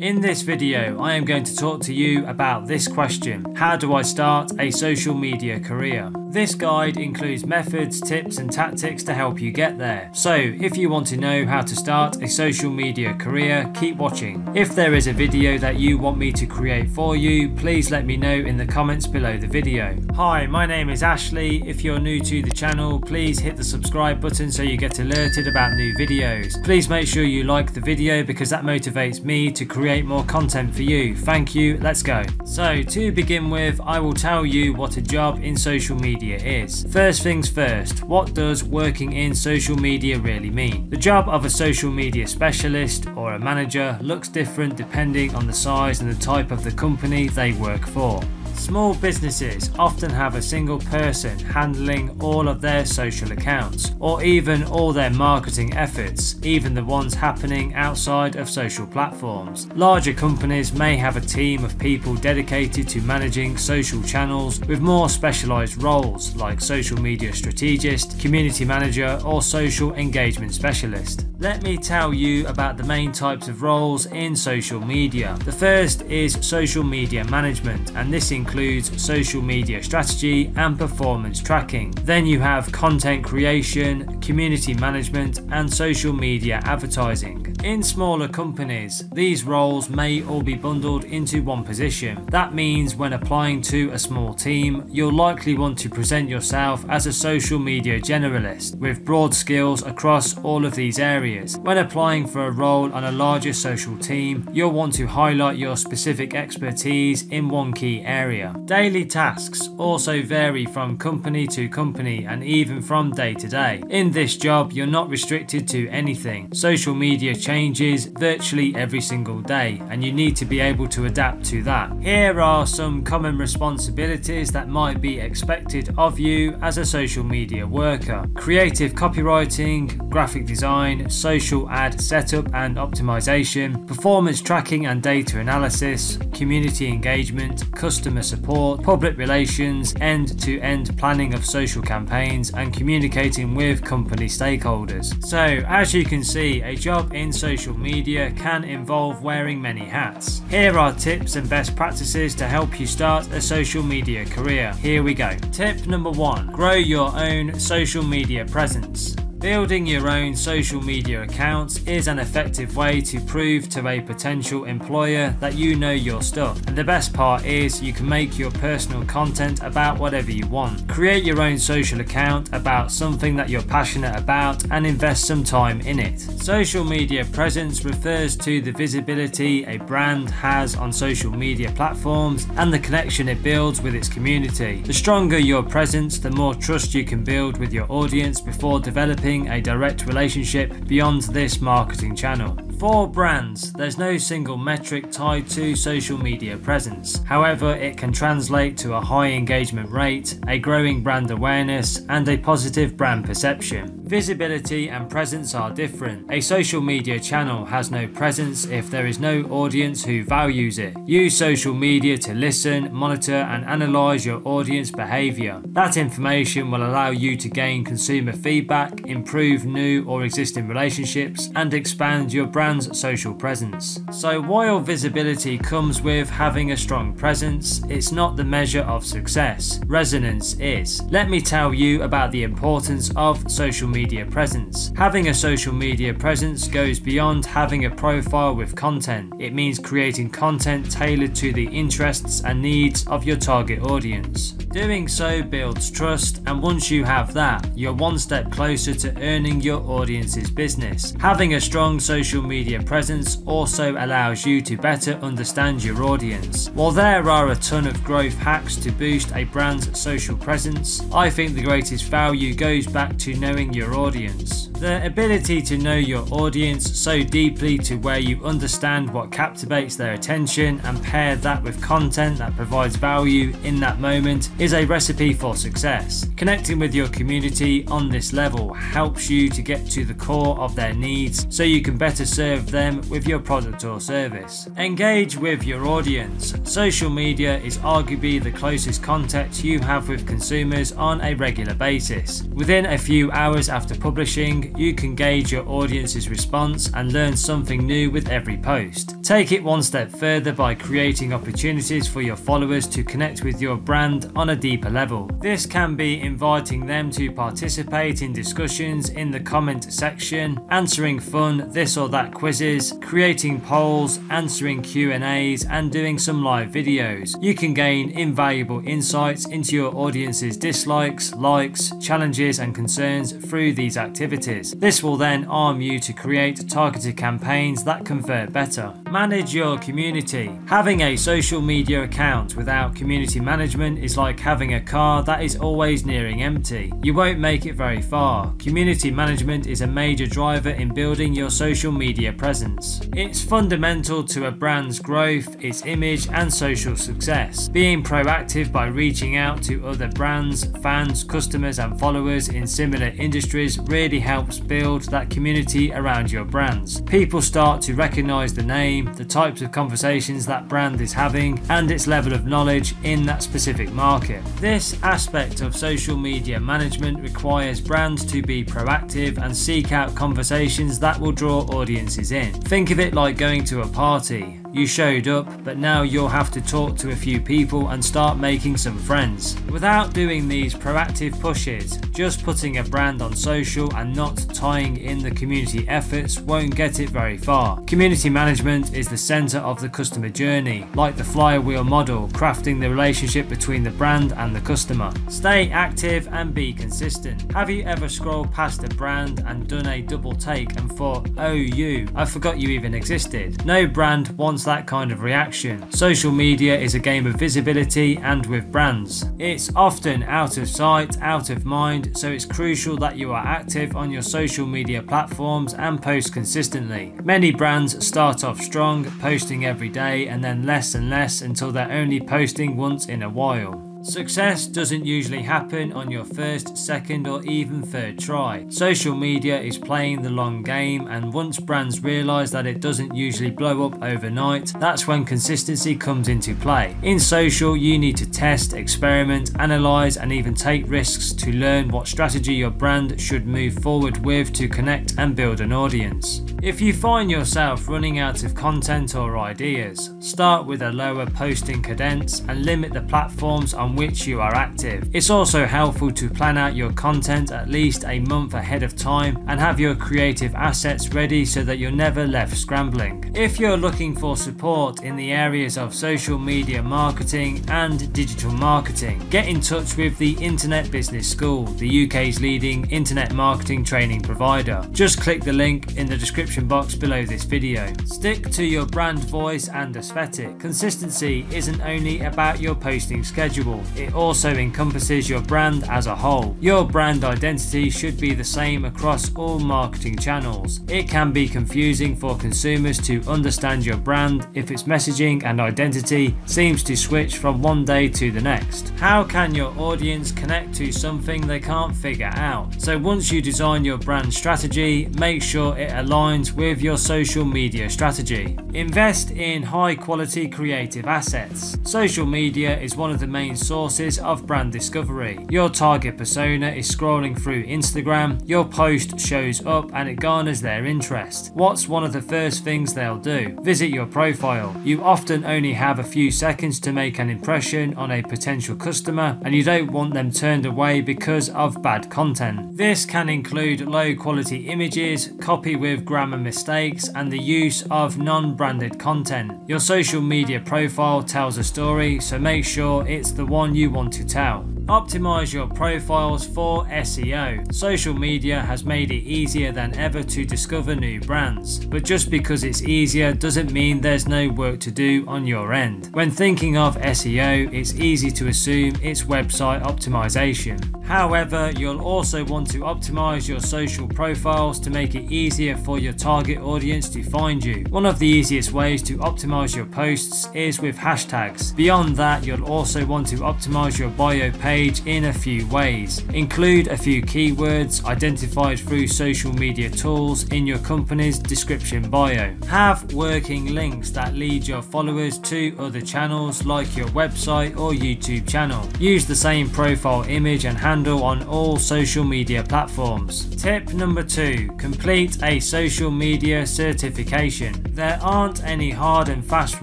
In this video, I am going to talk to you about this question How do I start a social media career? This guide includes methods, tips, and tactics to help you get there. So, if you want to know how to start a social media career, keep watching. If there is a video that you want me to create for you, please let me know in the comments below the video. Hi, my name is Ashley. If you're new to the channel, please hit the subscribe button so you get alerted about new videos. Please make sure you like the video because that motivates me to create more content for you. Thank you, let's go. So, to begin with, I will tell you what a job in social media is. First things first, what does working in social media really mean? The job of a social media specialist or a manager looks different depending on the size and the type of the company they work for. Small businesses often have a single person handling all of their social accounts, or even all their marketing efforts, even the ones happening outside of social platforms. Larger companies may have a team of people dedicated to managing social channels with more specialised roles like social media strategist, community manager, or social engagement specialist. Let me tell you about the main types of roles in social media. The first is social media management, and this includes social media strategy and performance tracking. Then you have content creation, community management, and social media advertising. In smaller companies, these roles may all be bundled into one position. That means when applying to a small team, you'll likely want to present yourself as a social media generalist with broad skills across all of these areas. When applying for a role on a larger social team, you'll want to highlight your specific expertise in one key area. Daily tasks also vary from company to company and even from day to day. In this job, you're not restricted to anything. Social media changes virtually every single day, and you need to be able to adapt to that. Here are some common responsibilities that might be expected of you as a social media worker creative copywriting, graphic design, social ad setup and optimization, performance tracking and data analysis, community engagement, customer support, public relations, end to end planning of social campaigns, and communicating with company stakeholders. So, as you can see, a job in social media can involve wearing many hats. Here are tips and best practices to help you start a social media career. Here we go. Tip number one grow your own social media presence. Building your own social media accounts is an effective way to prove to a potential employer that you know your stuff. And the best part is you can make your personal content about whatever you want. Create your own social account about something that you're passionate about and invest some time in it. Social media presence refers to the visibility a brand has on social media platforms and the connection it builds with its community. The stronger your presence, the more trust you can build with your audience before developing a direct relationship beyond this marketing channel. For brands, there's no single metric tied to social media presence. However, it can translate to a high engagement rate, a growing brand awareness, and a positive brand perception. Visibility and presence are different. A social media channel has no presence if there is no audience who values it. Use social media to listen, monitor, and analyze your audience behavior. That information will allow you to gain consumer feedback, improve new or existing relationships, and expand your brand's social presence. So while visibility comes with having a strong presence, it's not the measure of success. Resonance is. Let me tell you about the importance of social media presence. Having a social media presence goes beyond having a profile with content. It means creating content tailored to the interests and needs of your target audience. Doing so builds trust, and once you have that, you're one step closer to earning your audience's business. Having a strong social media presence also allows you to better understand your audience. While there are a ton of growth hacks to boost a brand's social presence, I think the greatest value goes back to knowing your audience. The ability to know your audience so deeply to where you understand what captivates their attention and pair that with content that provides value in that moment is a recipe for success. Connecting with your community on this level helps you to get to the core of their needs so you can better serve them with your product or service. Engage with your audience. Social media is arguably the closest contact you have with consumers on a regular basis. Within a few hours after publishing, you can gauge your audience's response and learn something new with every post. Take it one step further by creating opportunities for your followers to connect with your brand on a deeper level. This can be inviting them to participate in discussions in the comment section, answering fun this or that quizzes, creating polls, answering Q&As and doing some live videos. You can gain invaluable insights into your audience's dislikes, likes, challenges and concerns through these activities. This will then arm you to create targeted campaigns that convert better. Manage your community. Having a social media account without community management is like having a car that is always nearing empty. You won't make it very far. Community management is a major driver in building your social media presence. It's fundamental to a brand's growth, its image and social success. Being proactive by reaching out to other brands, fans, customers and followers in similar industries really helps build that community around your brands. People start to recognize the name, the types of conversations that brand is having and its level of knowledge in that specific market. This aspect of social media management requires brands to be proactive and seek out conversations that will draw audiences in. Think of it like going to a party. You showed up, but now you'll have to talk to a few people and start making some friends. Without doing these proactive pushes, just putting a brand on social and not tying in the community efforts won't get it very far. Community management is the center of the customer journey, like the flywheel model, crafting the relationship between the brand and the customer. Stay active and be consistent. Have you ever scrolled past a brand and done a double take and thought, oh you, I forgot you even existed? No brand wants that kind of reaction. Social media is a game of visibility and with brands. It's often out of sight, out of mind, so it's crucial that you are active on your social media platforms and post consistently. Many brands start off strong, posting every day and then less and less until they're only posting once in a while. Success doesn't usually happen on your first, second or even third try. Social media is playing the long game and once brands realise that it doesn't usually blow up overnight, that's when consistency comes into play. In social you need to test, experiment, analyse and even take risks to learn what strategy your brand should move forward with to connect and build an audience. If you find yourself running out of content or ideas, start with a lower posting cadence and limit the platforms on which you are active. It's also helpful to plan out your content at least a month ahead of time and have your creative assets ready so that you're never left scrambling. If you're looking for support in the areas of social media marketing and digital marketing, get in touch with the Internet Business School, the UK's leading internet marketing training provider. Just click the link in the description box below this video. Stick to your brand voice and aesthetic. Consistency isn't only about your posting schedule, it also encompasses your brand as a whole. Your brand identity should be the same across all marketing channels. It can be confusing for consumers to understand your brand if its messaging and identity seems to switch from one day to the next. How can your audience connect to something they can't figure out? So once you design your brand strategy, make sure it aligns aligns with your social media strategy. Invest in high quality creative assets. Social media is one of the main sources of brand discovery. Your target persona is scrolling through Instagram, your post shows up and it garners their interest. What's one of the first things they'll do? Visit your profile. You often only have a few seconds to make an impression on a potential customer and you don't want them turned away because of bad content. This can include low quality images, copy with grammar mistakes, and the use of non branded content. Your social media profile tells a story, so make sure it's the one you want to tell. Optimize your profiles for SEO. Social media has made it easier than ever to discover new brands, but just because it's easier doesn't mean there's no work to do on your end. When thinking of SEO, it's easy to assume it's website optimization. However, you'll also want to optimize your social profiles to make it easier for your target audience to find you. One of the easiest ways to optimize your posts is with hashtags. Beyond that, you'll also want to optimize your bio page page in a few ways. Include a few keywords identified through social media tools in your company's description bio. Have working links that lead your followers to other channels like your website or YouTube channel. Use the same profile image and handle on all social media platforms. Tip number two, complete a social media certification. There aren't any hard and fast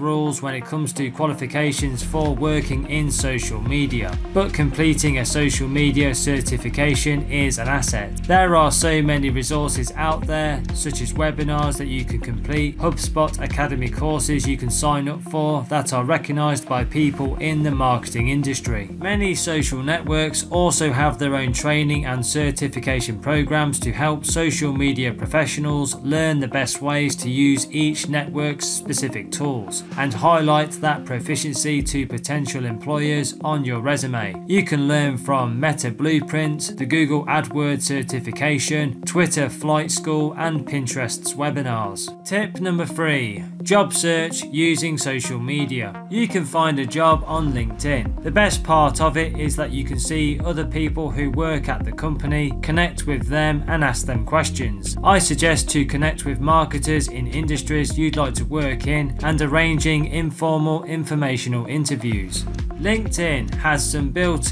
rules when it comes to qualifications for working in social media, but completing a social media certification is an asset. There are so many resources out there, such as webinars that you can complete, HubSpot Academy courses you can sign up for that are recognized by people in the marketing industry. Many social networks also have their own training and certification programs to help social media professionals learn the best ways to use each network's specific tools and highlight that proficiency to potential employers on your resume. You can learn from Meta Blueprint, the Google AdWords certification, Twitter Flight School, and Pinterest's webinars. Tip number three Job search using social media. You can find a job on LinkedIn. The best part of it is that you can see other people who work at the company, connect with them, and ask them questions. I suggest to connect with marketers in industries you'd like to work in and arranging informal informational interviews. LinkedIn has some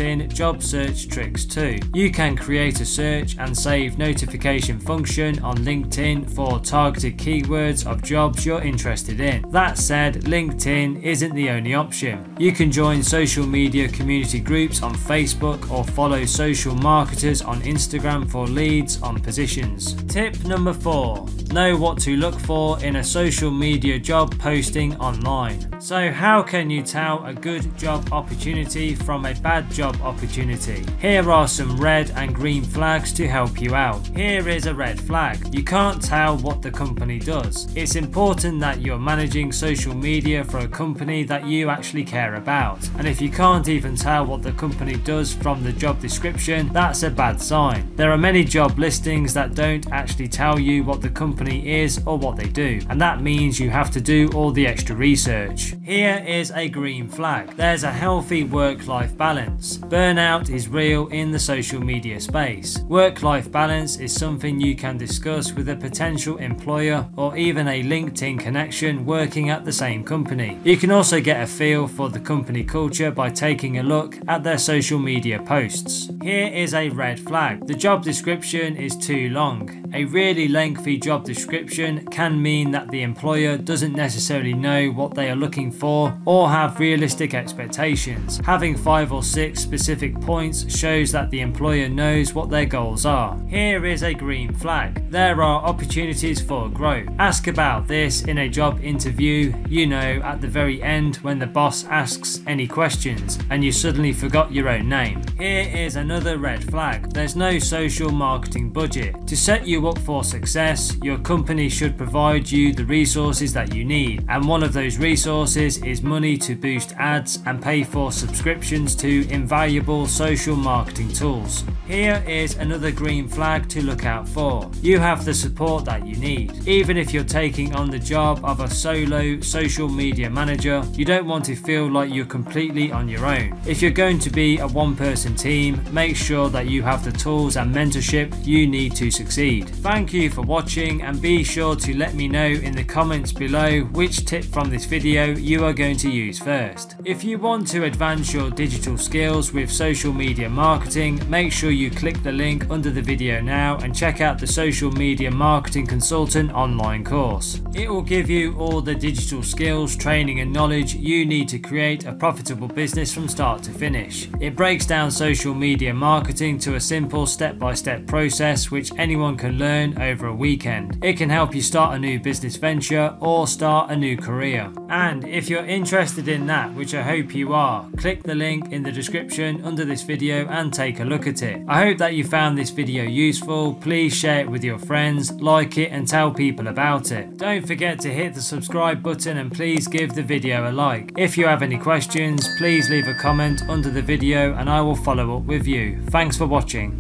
built-in job search tricks too. You can create a search and save notification function on LinkedIn for targeted keywords of jobs you're interested in. That said, LinkedIn isn't the only option. You can join social media community groups on Facebook or follow social marketers on Instagram for leads on positions. Tip number 4. Know what to look for in a social media job posting online. So how can you tell a good job opportunity from a bad job opportunity. Here are some red and green flags to help you out. Here is a red flag. You can't tell what the company does. It's important that you're managing social media for a company that you actually care about. And if you can't even tell what the company does from the job description, that's a bad sign. There are many job listings that don't actually tell you what the company is or what they do. And that means you have to do all the extra research. Here is a green flag. There's a healthy work-life balance. Burnout is real in the social media space. Work-life balance is something you can discuss with a potential employer or even a LinkedIn connection working at the same company. You can also get a feel for the company culture by taking a look at their social media posts. Here is a red flag. The job description is too long. A really lengthy job description can mean that the employer doesn't necessarily know what they are looking for or have realistic expectations. Having five or six specific points shows that the employer knows what their goals are. Here is a green flag. There are opportunities for growth. Ask about this in a job interview, you know, at the very end when the boss asks any questions and you suddenly forgot your own name. Here is another red flag. There's no social marketing budget. To set you up for success, your company should provide you the resources that you need, and one of those resources is money to boost ads and pay for subscriptions to invaluable social marketing tools. Here is another green flag to look out for. You have the support that you need. Even if you're taking on the job of a solo social media manager, you don't want to feel like you're completely on your own. If you're going to be a one person team, make sure that you have the tools and mentorship you need to succeed. Thank you for watching and be sure to let me know in the comments below which tip from this video you are going to use first. If you want to advance your digital skills with social media marketing, make sure you click the link under the video now and check out the Social Media Marketing Consultant online course. It will give you all the digital skills, training and knowledge you need to create a profitable business from start to finish. It breaks down social media marketing to a simple step-by-step -step process which anyone can learn over a weekend. It can help you start a new business venture or start a new career. And if you're interested in that, which I hope you are, click the link in the description under this video and take a look at it. I hope that you found this video useful. Please share it with your friends, like it and tell people about it. Don't forget to hit the subscribe button and please give the video a like. If you have any questions, please leave a comment under the video and I will follow up with you. Thanks for watching.